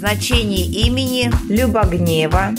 Значение имени Любогнева.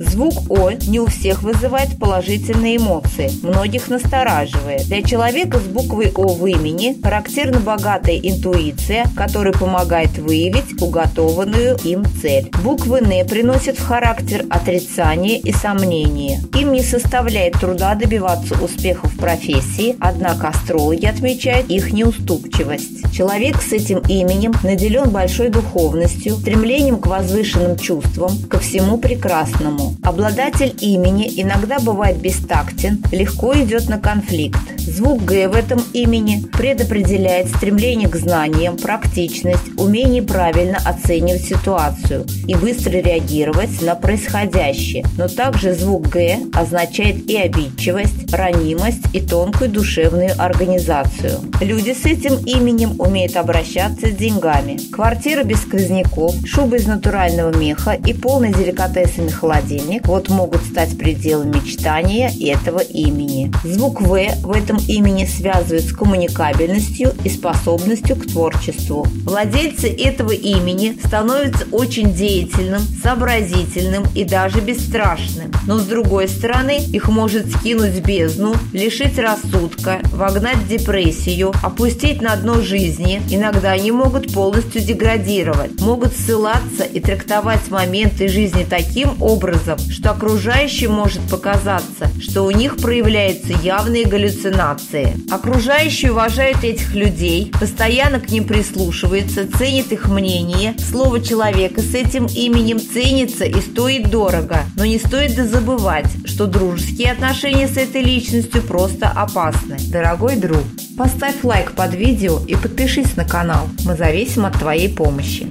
Звук О не у всех вызывает положительные эмоции, многих настораживает. Для человека с буквой О в имени характерна богатая интуиция, которая помогает выявить уготованную им цель. Буквы Н приносят в характер отрицание и сомнение. Им не составляет труда добиваться успеха в профессии, однако астрологи отмечают их неуступчивость. Человек с этим именем наделен большой духовностью, стремлением к возвышенным чувствам, ко всему прекрасному. Обладатель имени иногда бывает бестактен, легко идет на конфликт. Звук «Г» в этом имени предопределяет стремление к знаниям, практичность, умение правильно оценивать ситуацию и быстро реагировать на происходящее. Но также звук «Г» означает и обидчивость, ранимость и тонкую душевную организацию. Люди с этим именем умеют обращаться с деньгами. Квартира без сквозняков, шуба из натурального меха и полный деликатесами холодильник вот могут стать пределом мечтания этого имени. Звук «В» в этом имени связывают с коммуникабельностью и способностью к творчеству. Владельцы этого имени становятся очень деятельным, сообразительным и даже бесстрашным. Но с другой стороны, их может скинуть в бездну, лишить рассудка, вогнать в депрессию, опустить на дно жизни. Иногда они могут полностью деградировать, могут ссылаться и трактовать моменты жизни таким образом, что окружающим может показаться, что у них проявляются явные галлюцинации. Окружающие уважают этих людей, постоянно к ним прислушиваются, ценят их мнение. Слово человека с этим именем ценится и стоит дорого, но не стоит забывать, что дружеские отношения с этой личностью просто опасны. Дорогой друг, поставь лайк под видео и подпишись на канал. Мы зависим от твоей помощи.